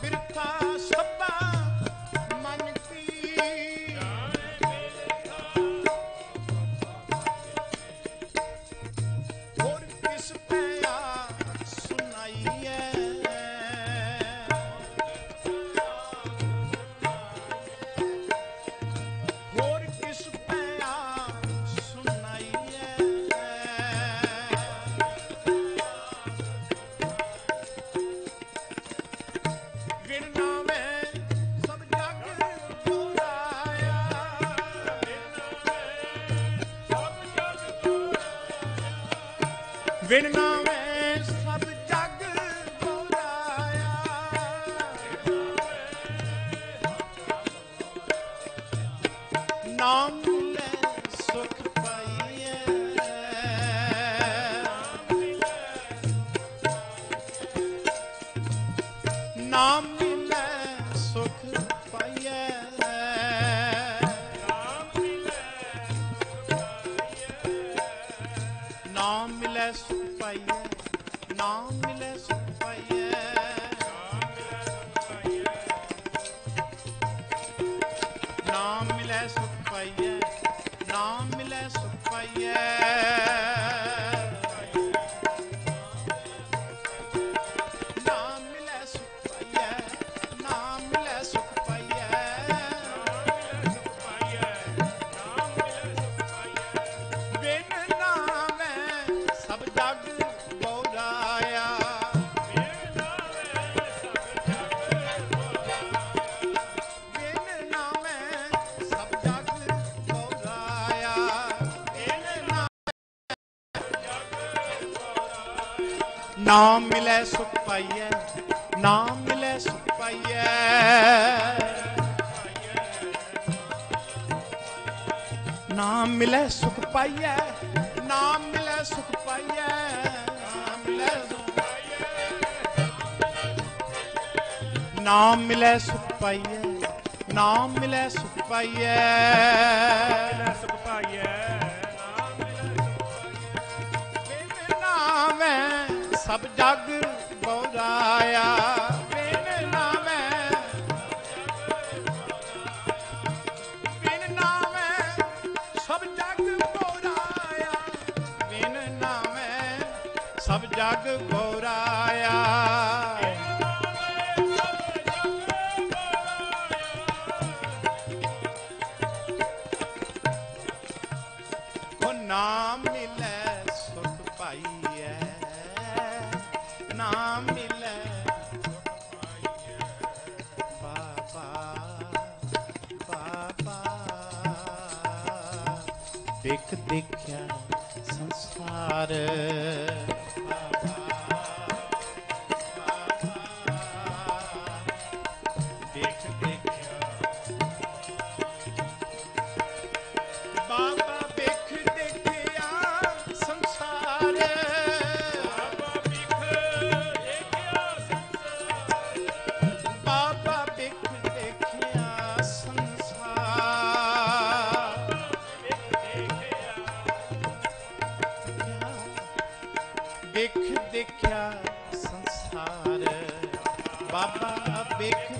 फिरता सब ਵਿਣ ਨਾਮ ਨਾਮ ਮਿਲੈ ਸੁਖ ਪਾਈਐ, ਨਾਮ ਮਿਲੈ ਸੁਖ ਪਾਈਐ। ਨਾਮ ਮਿਲੈ ਸੁਖ ਪਾਈਐ, ਨਾਮ ਮਿਲੈ ਸੁਖ ਪਾਈਐ। ਨਾਮ ਮਿਲੈ ਸੁਖ ਪਾਈਐ। ਨਾਮ ਮਿਲੈ ਸੁਖ ਪਾਈਐ, ਨਾਮ ਮਿਲੈ ਸੁਖ सब जग ਦੇਖ ਦੇਖਿਆ ਸੰਸਾਰ। ਬਿਖ ਦੇਖਿਆ ਸੰਸਾਰ। ਬਾਬਾ ਬਿਖ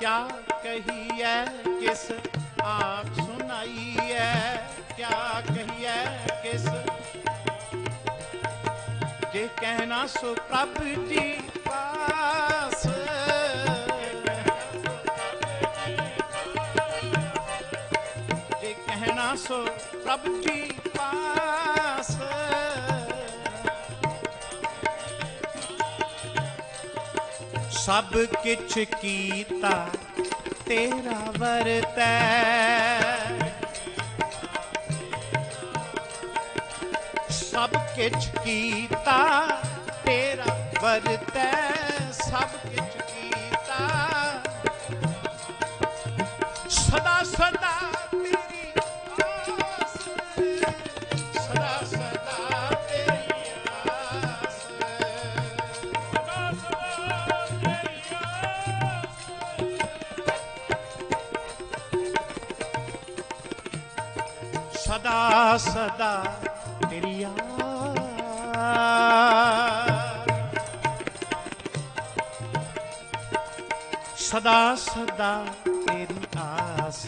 ਕਿਆ ਕਹੀਐ, ਕਿਸ ਆਪ ਸੁਣਾਈਐ, ਕਿਆ ਕਹੀਐ, ਕਿਸ? ਜੇ ਕਹਿਣਾ ਸੋ ਪ੍ਰਭ ਜੀ ਪਾਸ। ਜੇ ਕਹਿਣਾ ਸੋ ਪ੍ਰਭ ਜੀ ਪਾਸ। ਸਭ ਕਿਛ ਕੀਤਾ ਤੇਰਾ ਵਰਤੈ ਸਭ ਕਿਛ ਕੀਤਾ ਤੇਰਾ ਵਰਤੈ ਸਭ ਕਿਛ ਸਦਾ ਸਦਾ ਤੇਰੀ ਆਸ। ਸਦਾ ਸਦਾ ਤੇਰੀ ਆਸ।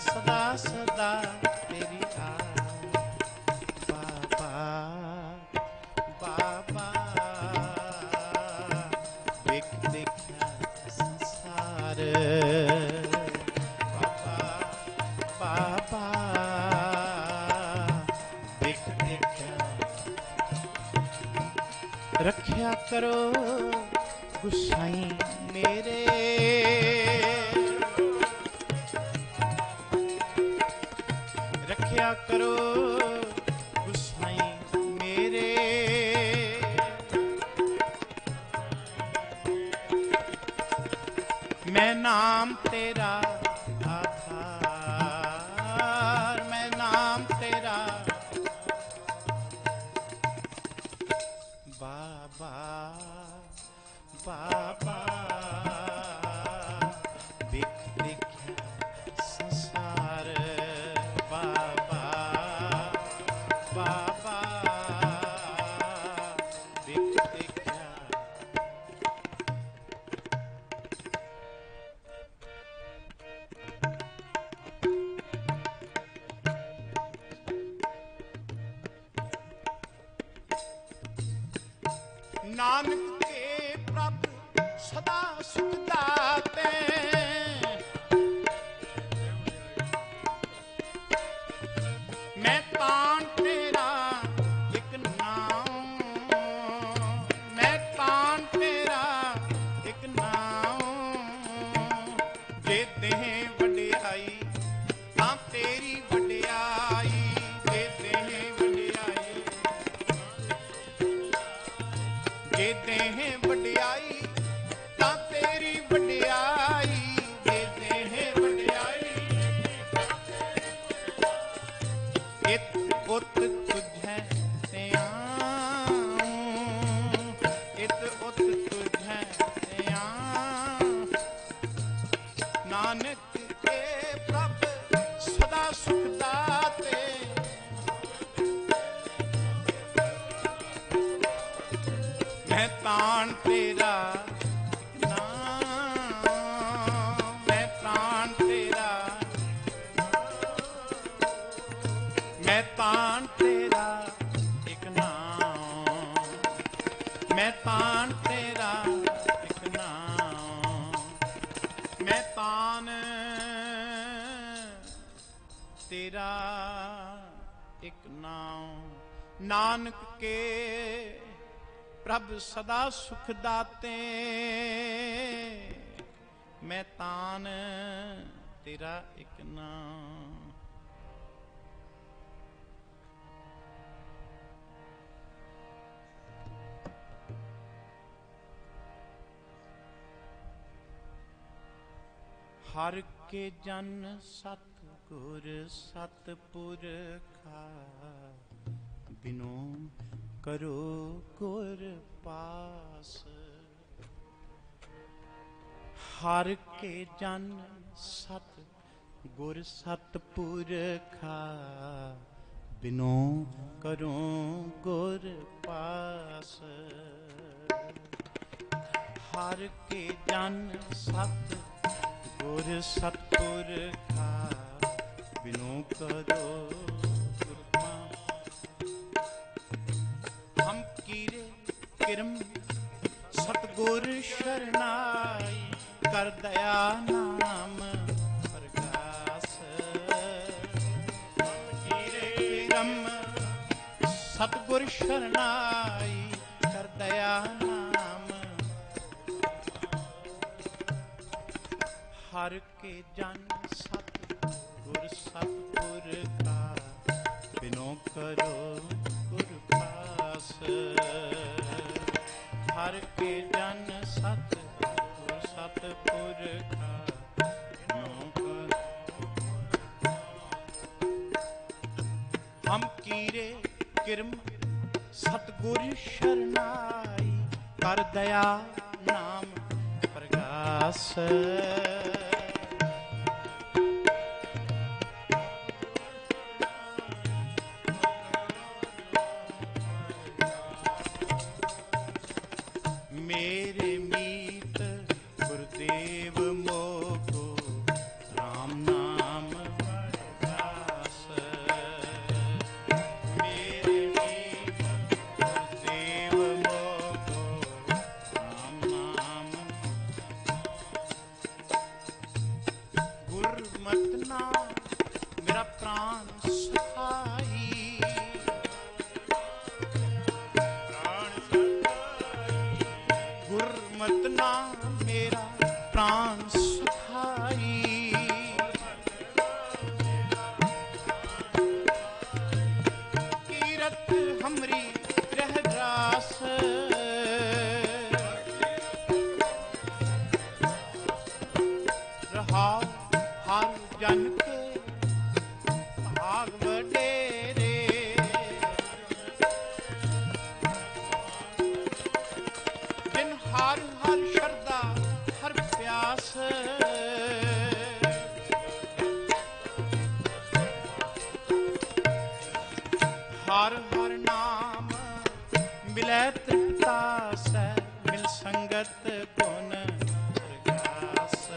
ਸਦਾ ਸਦਾ ਕਰੋ ਗੁਸਾਈ ਮੇਰੇ ਬਾਬਾ ਜੇ ਦੇਹ ਨਾਨਕ ਕੇ ਪ੍ਰਭ ਸਦਾ ਸੁਖ ਦਾਤੇ। ਮੈਂ ਤਾਨ ਤੇਰਾ ਇੱਕ ਨਾਮ। ਹਰ ਕੇ ਜਨ ਸਤ ਗੁਰ ਸਤ ਪੁਰਖਾ ਬਿਨੋ ਕਰੋ ਗੁਰ ਪਾਸ। ਹਰ ਕੇ ਜਨ ਸਤ ਗੁਰ ਸਤ ਪੁਰਖਾ ਬਿਨੋ ਕਰੋ ਗੁਰ ਪਾਸ। ਹਰ ਕੇ ਜਨ ਸਤ ਗੁਰ ਸਤਪੁਰ ਖਾ ਬਿਨੋ ਕਰੋ ਕਿਰਮ ਸਤਗੁਰ ਸ਼ਰਨਾਈ ਕਰ ਦਇਆ ਨਾਮ ਪ੍ਰਗਾਸ ਕੀਰੇ ਰਮ ਸਤਗੁਰ ਸ਼ਰਨਾਈ ਕਰ ਦਇਆ ਨਾਮ। ਹਰ ਕੇ ਜਨ ਸਤਗੁਰ ਸਤਗੁਰ ਕਾ, ਬਿਨੋ ਕਰੋ ਗੁਰ ਪਾਸ। ਜਨ ਸਤਗੁਰ ਸਤਗੁਰ ਕਾ ਬਿਨੋ ਕਰੋ। ਹਮ ਕੀਰੇ ਕਿਰਮ ਸਤਗੁਰ ਸ਼ਰਨਾਈ, ਕਰ ਦਇਆ ਨਾਮ ਪ੍ਰਗਾਸ। না ਹਰ ਪਿਆਸ। ਹਰ ਹਰ ਨਾਮ ਮਿਲੈ ਤ੍ਰਿਪਤਾਸੈ ਮਿਲ ਸੰਗਤ ਗੁਣ ਪ੍ਰਗਾਸ।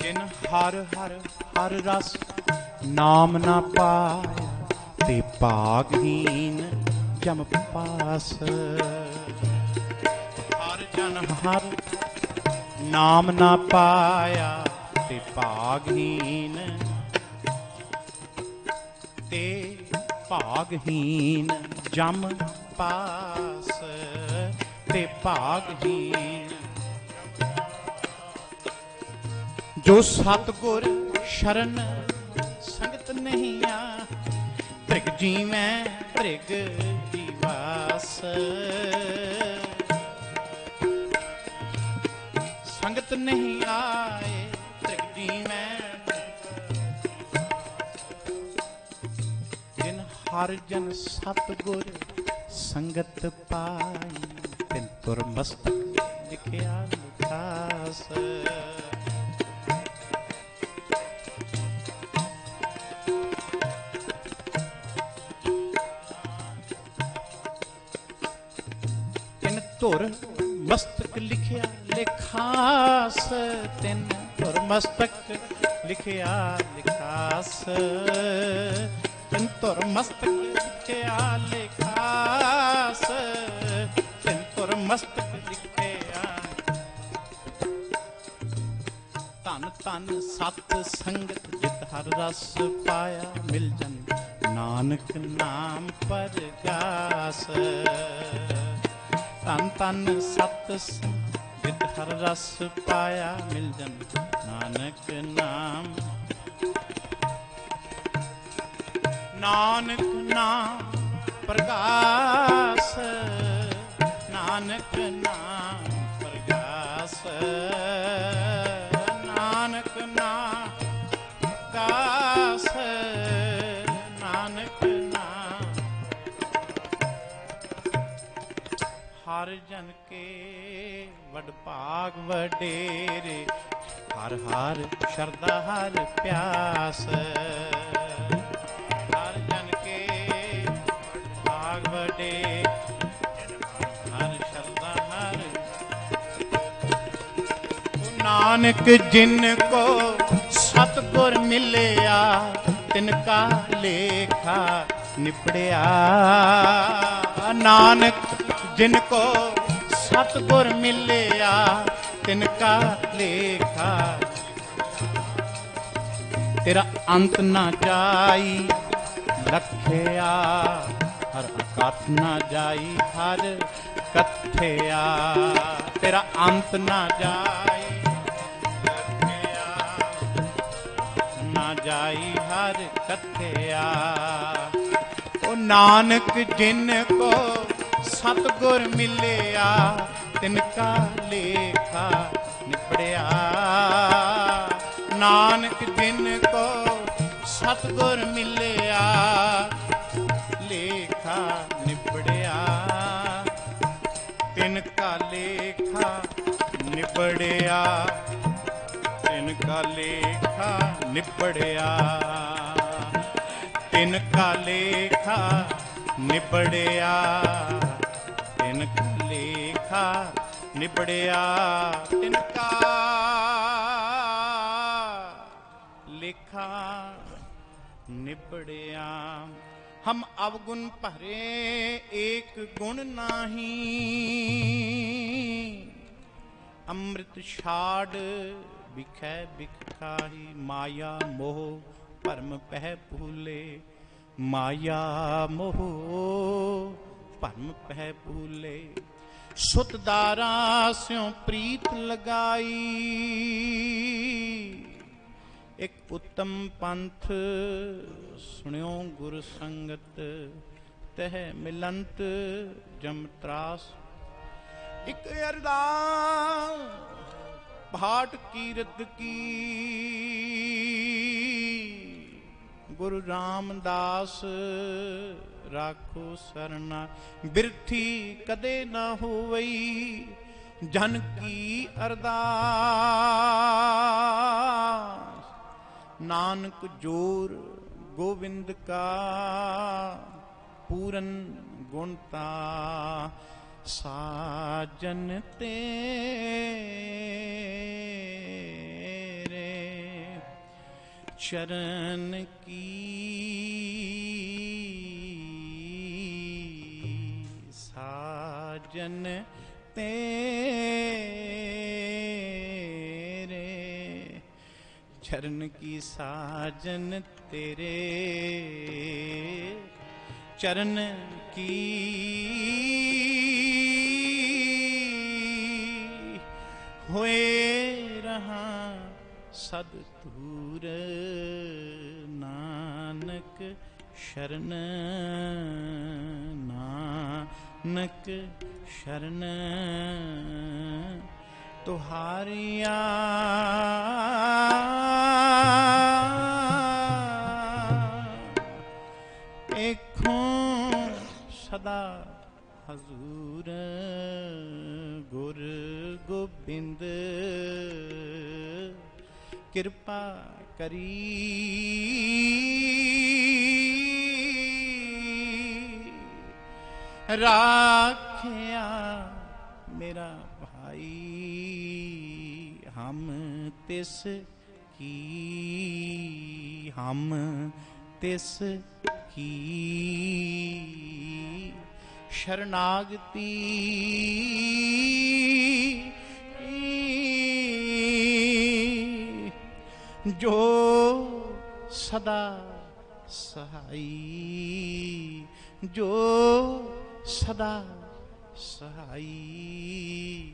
ਜਿਨ ਹਰ ਹਰ ਹਰ ਰਸ ਨਾਮ ਨਾ ਪਾਇਆ ਤੇ ਭਾਗਹੀਨ ਜਮ ਪਾਸ। ਹਰ ਜਨ ਹਰ ਨਾਮ ਨਾ ਪਾਇਆ ਤੇ ਭਾਗਹੀਨ ਤੇ ਭਾਗਹੀਨ ਜਮ ਪਾਸ ਤੇ ਭਾਗਹੀਨ ਜੋ ਸਤਗੁਰ ਸ਼ਰਨ ਸੰਗਤ ਨਹੀਂ ਆ ਤ੍ਰਿਗ ਜੀਵੈ, ਤ੍ਰਿਗ ਜੀਵਾਸ। ਸੰਗਤ ਨਹੀਂ ਆਏ, ਤ੍ਰਿਗ ਜੀਵੈ। ਜਿਨ ਹਰ ਜਨ ਸਤਗੁਰ ਸੰਗਤ ਪਾਈ, ਤਿਨ ਤੁਰ ਮਸਤਕ ਲਿਖਿਆ ਲਿਖਾਸ ਧੁਰ ਮਸਤਕ ਲਿਖਿਆ, ਲਿਖਾਸ ਤਿੰਨ ਧੁਰ ਮਸਤਕ ਲਿਖਿਆ, ਲਿਖਾਸ ਤਿਨ ਧੁਰ ਮਸਤਕ ਲਿਖਿਆ, ਲਿਖਾਸ ਤਿੰਨ ਧੁਰ ਮਸਤਕ ਲਿਖਿਆ। ਧਨ ਧਨ, ਸਤ ਸੰਗਤ ਜਿਤ ਹਰ ਰਸ ਪਾਇਆ, ਮਿਲ ਜਨ ਨਾਨਕ ਨਾਮ ਪਰਗਾਸ। ਧਨ ਧਨ ਸਤ ਜਿਤ ਹਰ ਰਸ ਪਾਇਆ ਮਿਲ ਜਨ ਨਾਨਕ ਨਾਮ। ਨਾਨਕ ਨਾਮ ਪ੍ਰਗਾਸ, ਨਾਨਕ ਨਾਮ। ਵਡ ਭਾਗ ਵਡੇਰੇ, ਹਰ ਹਰ ਸ਼ਰਦਾ ਹਰ ਪਿਆਸ। ਹਰ ਜਨ ਕੇ ਭਾਗ ਵਡੇ, ਹਰ ਸ਼ਰਦਾ ਹਰ ਨਾਨਕ ਜਿਨ ਕੋ ਸਤਗੁਰ ਮਿਲਿਆ, ਤਿਨ ਕਾ ਲੇਖਾ ਨਿਪੜਿਆ। ਨਾਨਕ ਜਿਨ ਕੋ ਸਤਗੁਰ ਮਿਲਿਆ ਤਿਨ ਕਾ ਲੇਖਾ। ਤੇਰਾ ਅੰਤ ਨਾ ਜਾਈ ਲਖਿਆ ਹਰ ਅਕਤ ਨਾ ਜਾਈ, ਹਰ ਕਥਿਆ ਤੇਰਾ ਅੰਤ ਨਾ ਜਾਈ ਨਾ ਜਾਈ, ਹਰ ਕਥਿਆ ਉਹ ਨਾਨਕ ਜਿਨ ਕੋ ਸਤਗੁਰ ਮਿਲਿਆ ਤਿਨ ਕਾ ਲੇਖਾ ਨਿਪੜਿਆ। ਨਾਨਕ ਜਿਨ ਕੋ ਸਤਗੁਰ ਮਿਲਿਆ, ਲੇਖਾ ਨਿਪੜਿਆ। ਤਿਨ ਕਾ ਲੇਖਾ ਨਿਬੜਿਆ ਤਿਨ ਕਾ ਲੇਖਾ ਨਿਬੜਿਆ ਤਿਨ ਕਾ ਲੇਖਾ ਨਿਬੜਿਆ ਲੇਖਾ ਨਿਬੜਿਆ ਤਿਨ ਲੇਖਾ ਨਿਬੜਿਆ। ਹਮ ਅਵਗੁਣ ਭਰੇ ਏਕ ਗੁਣ ਨਾਹੀ। ਅੰਮ੍ਰਿਤ ਛਾੜ ਵਿਖੈ ਵਿਖਾਈ ਮਾਇਆ ਮੋਹ ਭਰਮ ਪਹਿ ਭੂਲੇ। ਮਾਇਆ ਮੋਹ ਭਰਮ ਪਹਿ ਭੂਲੇ। ਸੁਤਦਾਰਾ ਸਿਉ ਪ੍ਰੀਤ ਲਗਾਈ। ਇੱਕ ਉਤਮ ਪੰਥ, ਸੁਣਿਓ ਗੁਰ ਸੰਗਤ, ਤਹ ਮਿਲੰਤ, ਜਮ ਤਰਾਸ। ਇੱਕ ਅਰਦਾਸ ਭਾਟ ਕੀਰਤ ਕੀ। ਗੁਰੂ ਰਾਮਦਾਸ, ਰਾਖੋ ਸਰਨਾ। ਬਿਰਥੀ ਕਦੇ ਨਾ ਹੋਵਈ, ਜਨ ਕੀ ਅਰਦਾਸ। ਨਾਨਕ ਜੋਰ ਗੋਬਿੰਦ ਕਾ, ਪੂਰਨ ਗੁਣਤਾ ਸਾਜਨ ਤੇ ਚਰਨ ਕੀ ਸਾਜਨ ਤੇਰੇ ਚਰਨ ਕੀ ਸਾਜਨ ਤੇਰੇ ਚਰਨ ਕੀ ਹੋਏ ਰਹਾ ਸਦ ਤੂਰ ਨਾਨਕ ਸ਼ਰਨ ਨਾਨਕ ਸ਼ਰਨ ਤੁਹਾਰੀਆਂ ਏਖੋਂ ਸਦਾ ਹਜ਼ੂਰ ਗੁਰ ਗੋਬਿੰਦ ਕਿਰਪਾ ਕਰੀ। ਰਾਖਿਆ ਮੇਰਾ ਭਾਈ ਹਮ ਤਿਸ ਕੀ ਹਮ ਤਿਸ ਕੀ। ਸ਼ਰਨਾਗਤੀ ਜੋ ਸਦਾ ਸਹਾਈ ਜੋ ਸਦਾ ਸਹਾਈ।